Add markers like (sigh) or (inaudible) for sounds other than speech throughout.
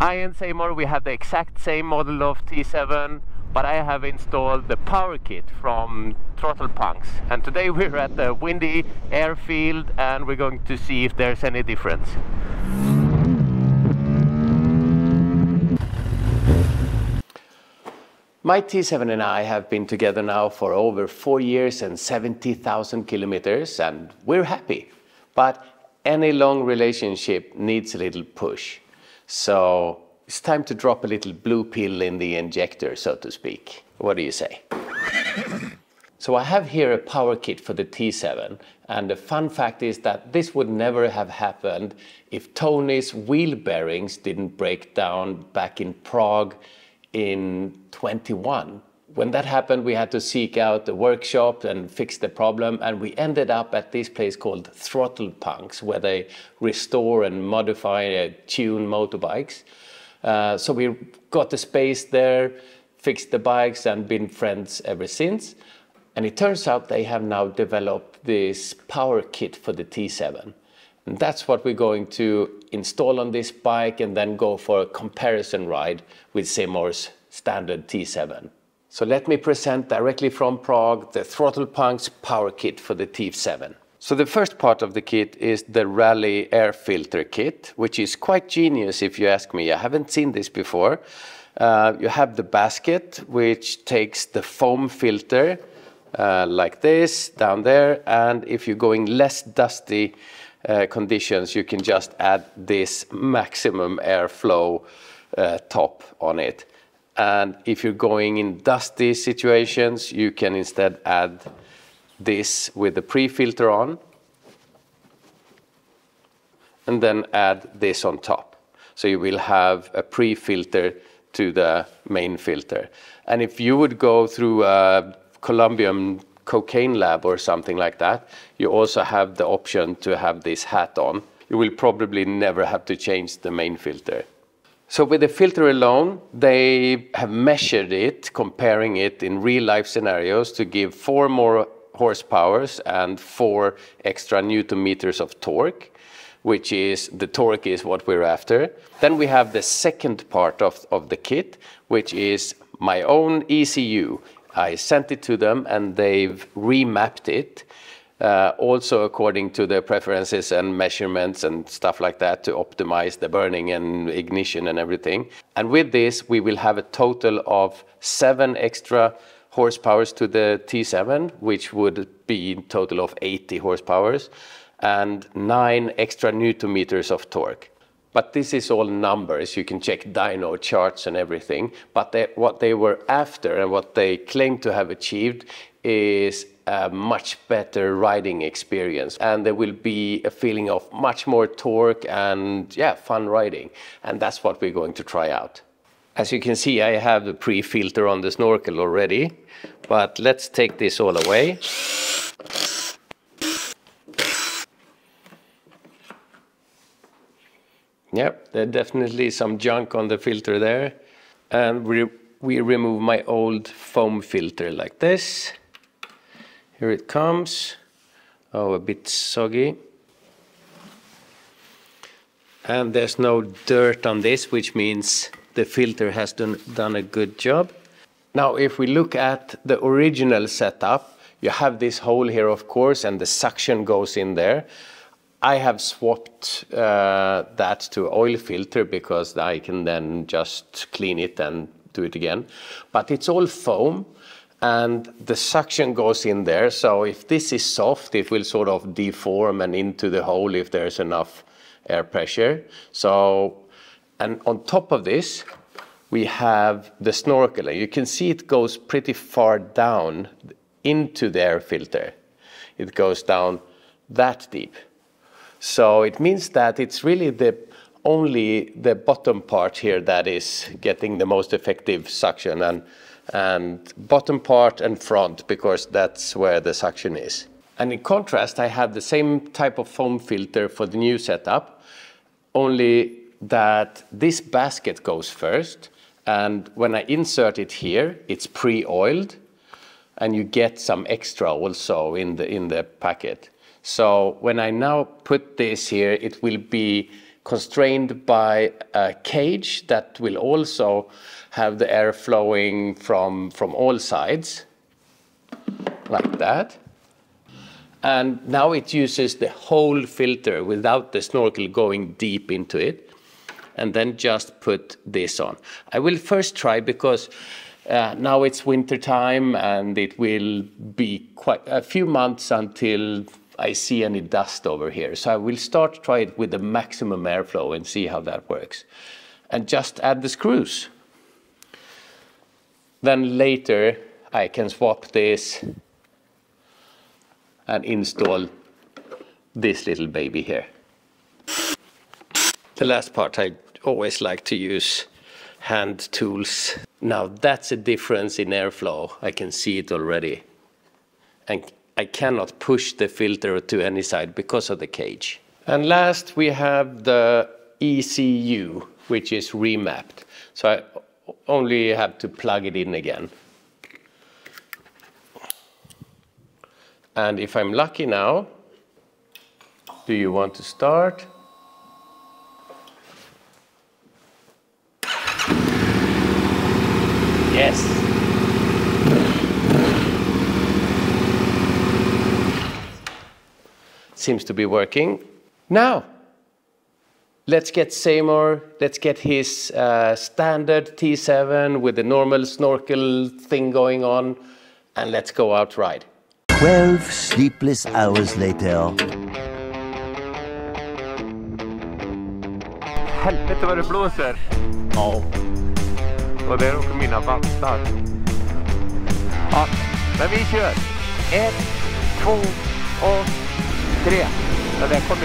I and Seymour, we have the exact same model of T7, but I have installed the power kit from Throttlepunks. And today we're at the windy airfield and we're going to see if there's any difference. My T7 and I have been together now for over four years and 70,000 kilometers and we're happy. But any long relationship needs a little push. So it's time to drop a little blue pill in the injector, so to speak. What do you say? (coughs) so I have here a power kit for the T7 and the fun fact is that this would never have happened if Tony's wheel bearings didn't break down back in Prague in 21. When that happened, we had to seek out the workshop and fix the problem, and we ended up at this place called Throttlepunks, where they restore and modify and tune motorbikes. Uh, so we got the space there, fixed the bikes, and been friends ever since. And it turns out they have now developed this power kit for the T7. And that's what we're going to install on this bike and then go for a comparison ride with Seymour's standard T7. So let me present directly from Prague the Throttlepunks power kit for the T7. So the first part of the kit is the Rally air filter kit, which is quite genius if you ask me. I haven't seen this before. Uh, you have the basket, which takes the foam filter uh, like this down there. And if you're going less dusty uh, conditions, you can just add this maximum airflow uh, top on it. And if you're going in dusty situations, you can instead add this with the pre-filter on and then add this on top. So you will have a pre-filter to the main filter. And if you would go through a Colombian cocaine lab or something like that, you also have the option to have this hat on. You will probably never have to change the main filter. So with the filter alone, they have measured it, comparing it in real life scenarios to give four more horsepowers and four extra newton meters of torque, which is the torque is what we're after. Then we have the second part of, of the kit, which is my own ECU. I sent it to them and they've remapped it. Uh, also according to their preferences and measurements and stuff like that to optimize the burning and ignition and everything. And with this, we will have a total of seven extra horsepowers to the T7, which would be a total of 80 horsepowers, and nine extra newton meters of torque. But this is all numbers. You can check dyno charts and everything. But they, what they were after and what they claim to have achieved is a much better riding experience. And there will be a feeling of much more torque and, yeah, fun riding. And that's what we're going to try out. As you can see, I have the pre-filter on the snorkel already. But let's take this all away. Yep, there's definitely some junk on the filter there. And we, we remove my old foam filter like this. Here it comes. Oh, a bit soggy. And there's no dirt on this, which means the filter has done, done a good job. Now, if we look at the original setup, you have this hole here, of course, and the suction goes in there. I have swapped uh, that to oil filter because I can then just clean it and do it again. But it's all foam and the suction goes in there. So if this is soft, it will sort of deform and into the hole if there's enough air pressure. So, and on top of this, we have the snorkel. You can see it goes pretty far down into the air filter. It goes down that deep. So it means that it's really the only the bottom part here that is getting the most effective suction and and bottom part and front because that's where the suction is. And in contrast, I have the same type of foam filter for the new setup, only that this basket goes first. And when I insert it here, it's pre-oiled and you get some extra also in the, in the packet. So when I now put this here, it will be constrained by a cage that will also have the air flowing from, from all sides, like that. And now it uses the whole filter without the snorkel going deep into it. And then just put this on. I will first try because uh, now it's winter time and it will be quite a few months until I see any dust over here. So I will start try it with the maximum airflow and see how that works. And just add the screws. Then later I can swap this and install this little baby here. The last part I always like to use hand tools. Now that's a difference in airflow. I can see it already. And I cannot push the filter to any side because of the cage. And last we have the ECU, which is remapped. So I only have to plug it in again. And if I'm lucky now, do you want to start? Yes. Seems to be working. Now, let's get Seymour, let's get his uh, standard T7 with the normal snorkel thing going on, and let's go out ride. 12 sleepless hours later. Helvete vad det blåser! Ja. Och där åker mina vantar. Ja, men vi kör! Ett, två och tre. Ja, där kommer.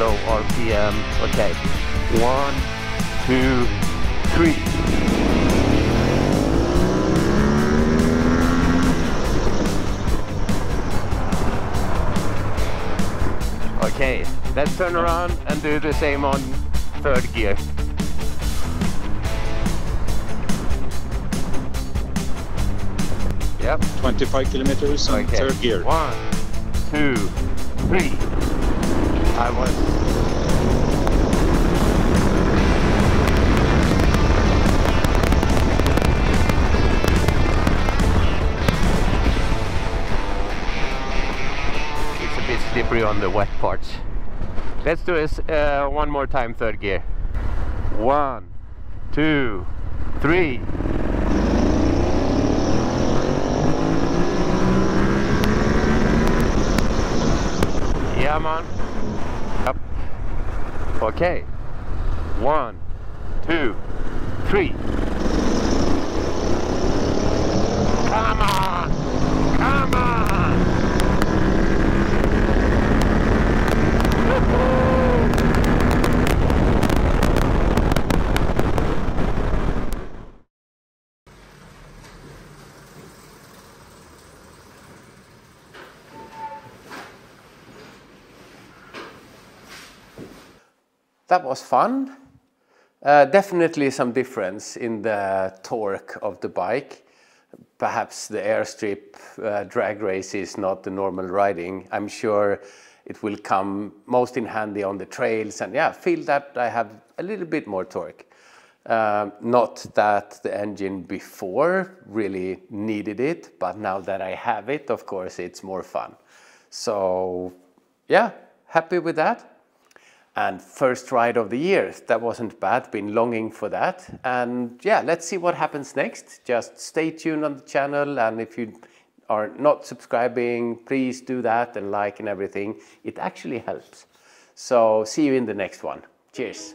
Low RPM. Okej. One, two, three. Let's turn around and do the same on third gear. Yep. 25 kilometers on Okay. third gear. One, two, three. I was. It's a bit slippery on the wet parts. Let's do this uh, one more time, third gear. One, two, three. Yeah, man. Up. Okay. One, two, three. Come on! Come on! That was fun. Uh, definitely some difference in the torque of the bike. Perhaps the airstrip uh, drag race is not the normal riding. I'm sure it will come most in handy on the trails and yeah, feel that I have a little bit more torque. Um, not that the engine before really needed it, but now that I have it, of course, it's more fun. So yeah, happy with that. And first ride of the year, that wasn't bad, been longing for that. And yeah, let's see what happens next. Just stay tuned on the channel and if you are not subscribing, please do that and like and everything. It actually helps. So see you in the next one. Cheers.